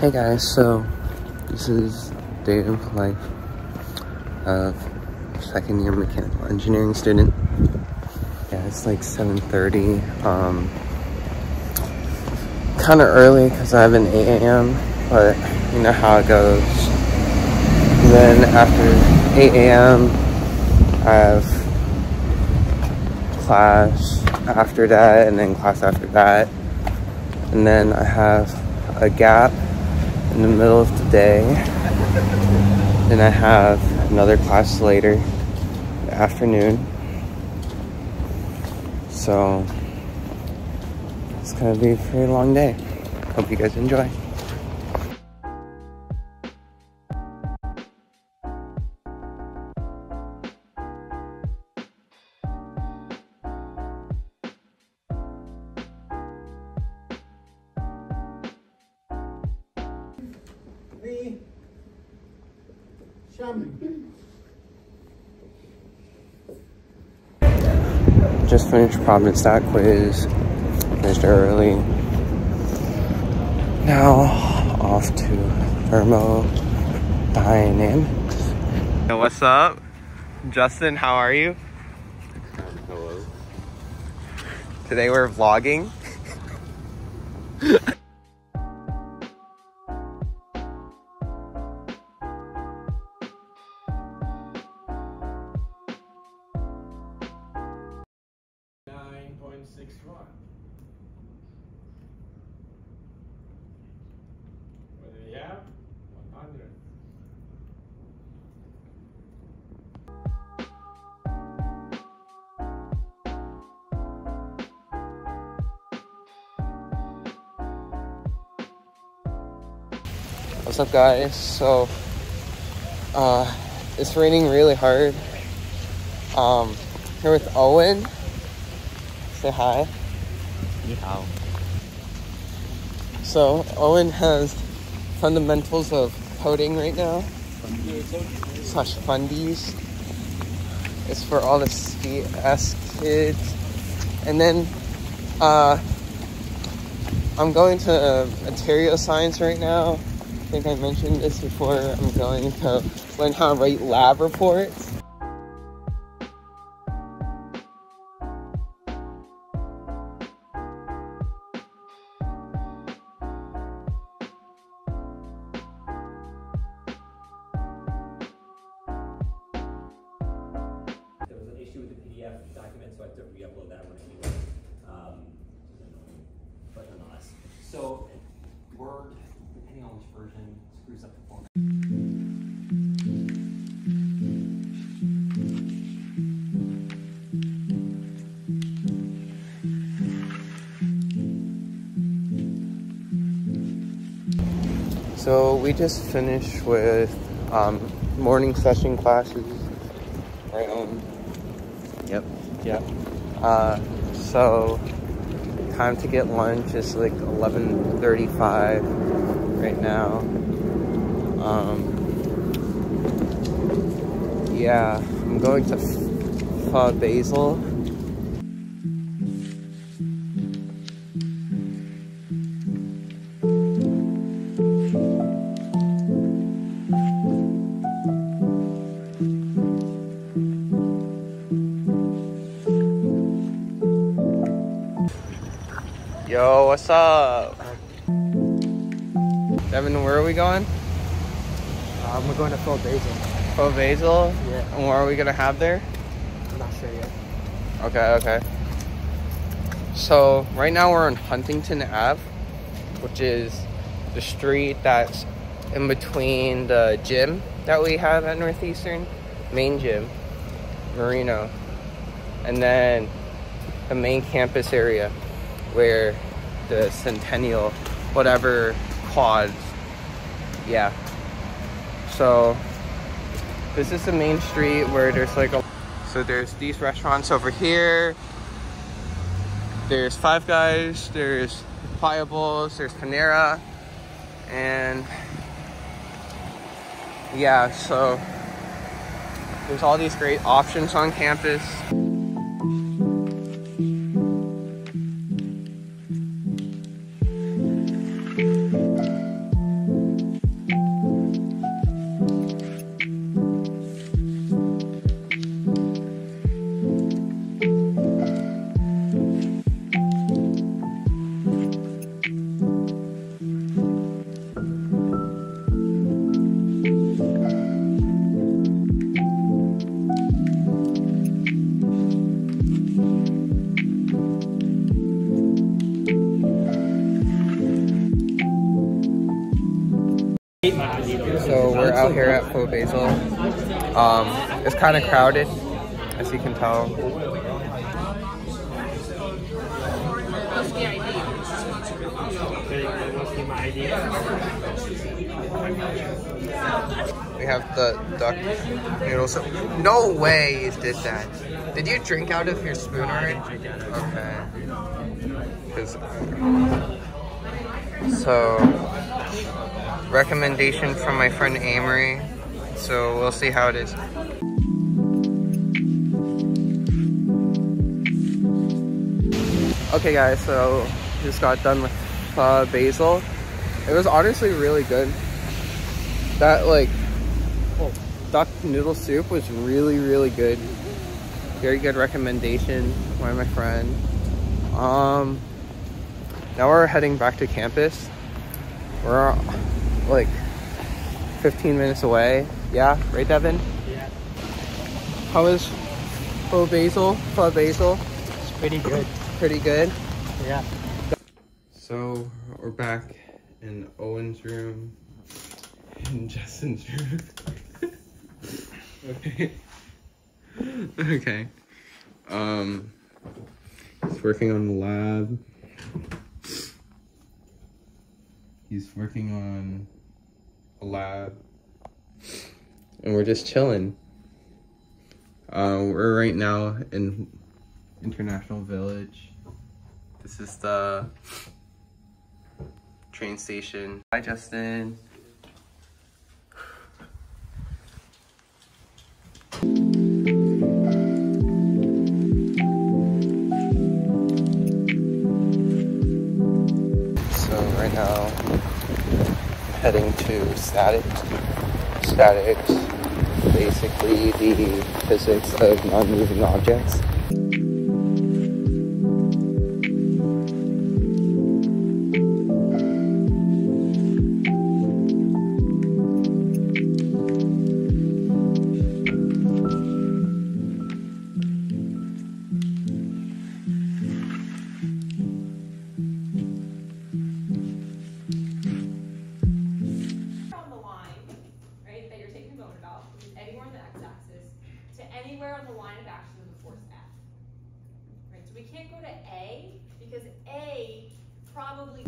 Hey guys, so this is day of life of second year mechanical engineering student. Yeah, it's like 7.30. Um, kind of early because I have an 8 a.m., but you know how it goes. And then after 8 a.m., I have class after that, and then class after that. And then I have a gap in the middle of the day. Then I have another class later, afternoon. So it's gonna be a pretty long day. Hope you guys enjoy. Just finished Providence Stat quiz. Finished early. Now off to thermodynamics. Hey, what's up? Justin, how are you? Hello. Today we're vlogging. Have? One hundred. What's up guys? So uh it's raining really hard. Um here with Owen. Say hi. Ni hao. So Owen has fundamentals of coding right now. Slash fundies. It's for all the CS kids. And then uh I'm going to uh, material science right now. I think I mentioned this before. I'm going to learn how to write lab reports. So we just finished with um, morning session classes. Right on. Yep. Yep. Uh, so time to get lunch is like 11:35 right now. Um, yeah, I'm going to Pho Basil. Yo, what's up? Devin, where are we going? Um, we're going to Pho Basil. Pho Basil? Yeah. And what are we gonna have there? I'm not sure yet. Okay, okay. So right now we're on Huntington Ave, which is the street that's in between the gym that we have at Northeastern, main gym, Marino, and then the main campus area where the Centennial, whatever quads, yeah. So this is the main street where there's like a so there's these restaurants over here. There's Five Guys, there's Playa Bowls, there's Panera, and yeah, so there's all these great options on campus. Out here at Pho Basil. Um, it's kind of crowded, as you can tell. We have the duck noodle soup. No way you did that. Did you drink out of your spoon already? Okay. So, recommendation from my friend Amory. So we'll see how it is. Okay guys, so just got done with uh, basil. It was honestly really good. That like duck noodle soup was really, really good. Very good recommendation by my friend. Um, now we're heading back to campus. We're like 15 minutes away. Yeah, right, Devin? Yeah. How was Pho Basil? Pho Basil? It's pretty good. Pretty good. Yeah. So we're back in Owen's room, in Justin's room. okay. Okay. Um, he's working on the lab. He's working on lab, and we're just chilling. Uh, we're right now in International Village. This is the train station. Hi, Justin. Heading to statics. Statics, basically the physics of non-moving objects. Probably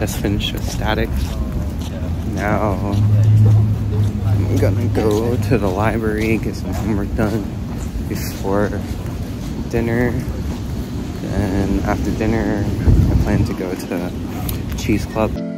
Just finished with statics. Now I'm gonna go to the library, get some homework done before dinner. And after dinner, I plan to go to Cheese Club.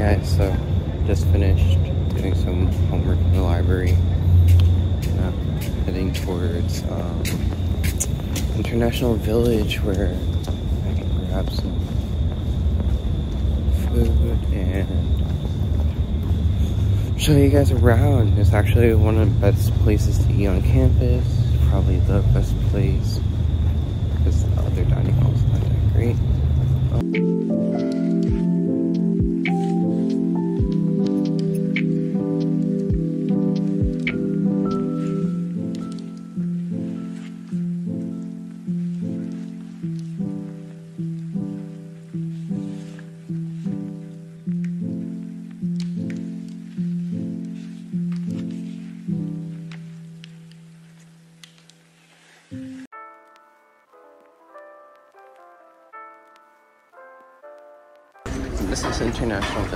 Guys, so just finished doing some homework in the library. Now heading towards um, International Village where I can grab some food and show you guys around. It's actually one of the best places to eat on campus. Probably the best place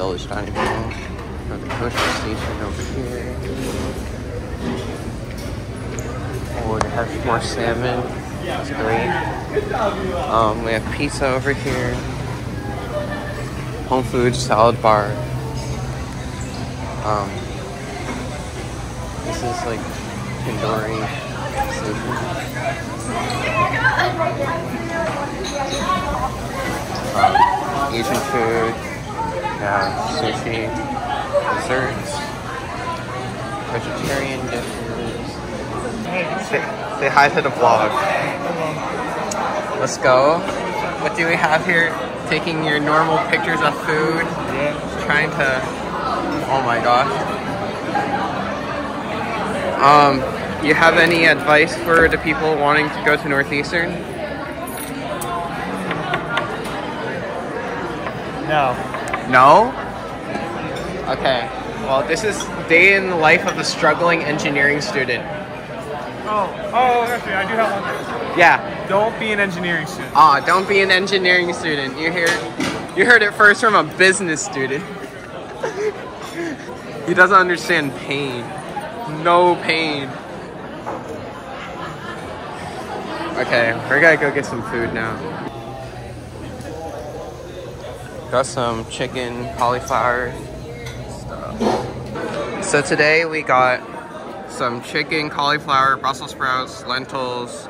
Got the coaster station over here. Oh, they have more salmon. That's great. Um, we have pizza over here. Home food salad bar. Um, this is like tandoori. Um, Asian food, yeah, sushi, desserts, vegetarian dishes. Say, say hi to the vlog. Let's go. What do we have here? Taking your normal pictures of food. Trying to. Oh my gosh. Um, you have any advice for the people wanting to go to Northeastern? No. No? Okay. Well, this is day in the life of a struggling engineering student. Oh, oh, actually, I do have one. Yeah. Don't be an engineering student. Ah, don't be an engineering student. You hear you heard it first from a business student. he doesn't understand pain. No pain. Okay, we're gonna go get some food now. Got some chicken, cauliflower stuff. So today we got some chicken, cauliflower, Brussels sprouts, lentils,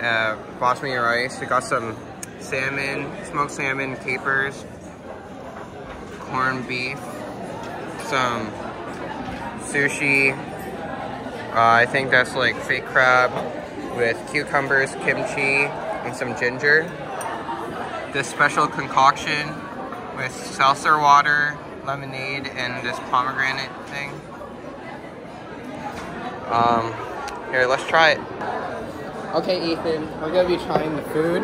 uh, basmati rice. We got some salmon, smoked salmon, capers, corned beef, some sushi. Uh, I think that's like fake crab with cucumbers, kimchi, and some ginger. This special concoction with seltzer water, lemonade, and this pomegranate thing. Um, here, let's try it. Okay, Ethan, we're gonna be trying the food.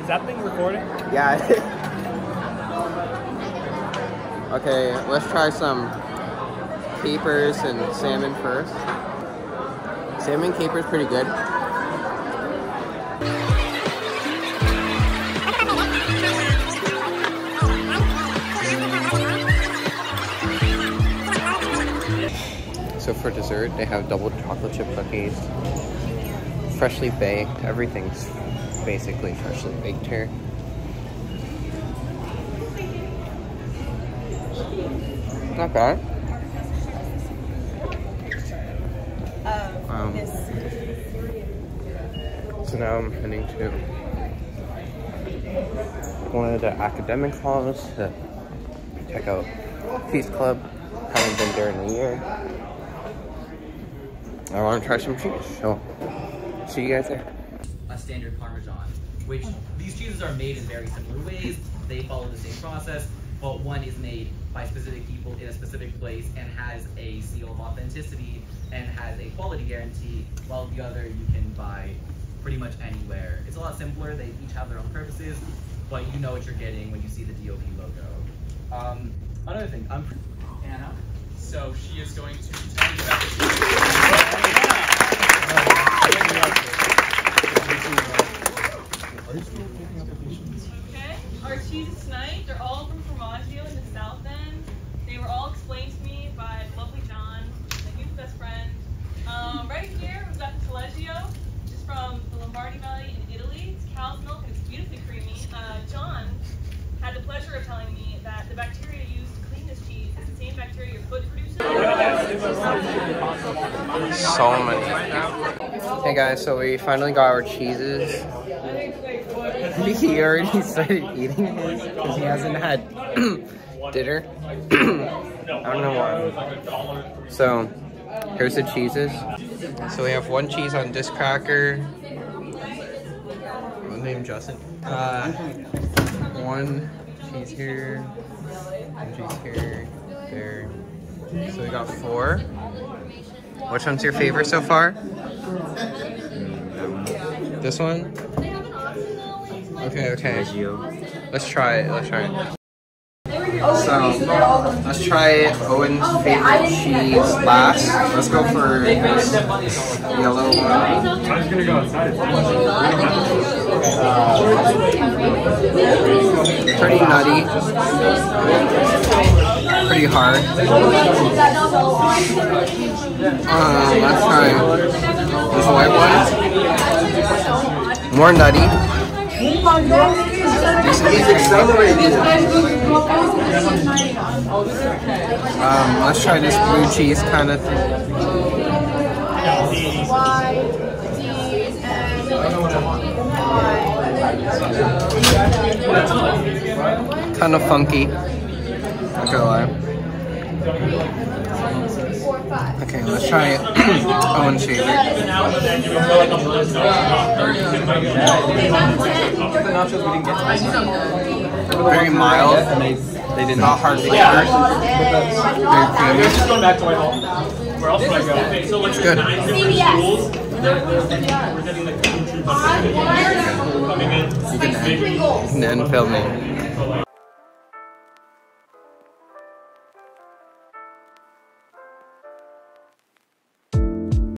Is that thing recording? Yeah. okay, let's try some capers and salmon first. Salmon capers pretty good. So for dessert, they have double chocolate chip cookies, freshly baked. Everything's basically freshly baked here. Not bad. Um, so now I'm heading to one of the academic halls to check out Cheese Club. Haven't been there in a year. I want to try some cheese, so see you guys there. a standard Parmesan, which these cheeses are made in very similar ways. They follow the same process, but one is made by specific people in a specific place and has a seal of authenticity and has a quality guarantee, while the other you can buy pretty much anywhere. It's a lot simpler. They each have their own purposes, but you know what you're getting when you see the DOP logo. Um, another thing, I'm Anna. So she is going to tell you about the Okay. Our cheeses tonight, they're all from Formaggio in the South End. They were all explained to me by lovely John, my youth best friend. Um, right here, we've got the Taleggio, which is from the Lombardy Valley in Italy. It's cow's milk and it's beautifully creamy. Uh, John had the pleasure of telling me that the bacteria used to clean this cheese is the same bacteria your foot produces. So many. Hey guys, so we finally got our cheeses. he already started eating his because he hasn't had dinner. I don't know why. So, here's the cheeses. So we have one cheese on this cracker. What's name Justin? Uh, one cheese here, one cheese here, there. So we got four. Which one's your favorite so far? This one? Okay, okay. Let's try it. Let's try it. So, let's try Owen's favorite cheese last. Let's go for this yellow one. I'm just gonna go outside. Pretty nutty. Pretty hard. Uh, let's try this white one. More nutty. He's accelerating. Um, let's try this blue cheese kind of thing. Kind of funky. Not gonna lie. Okay, let's try it. Owen Shaver. Very mild. And they they did not hard to get. Very creamy. Just going back to Whitehall. Where else would I go? Okay, so like good. nine different schools. We're getting the troops coming in. You can end filming.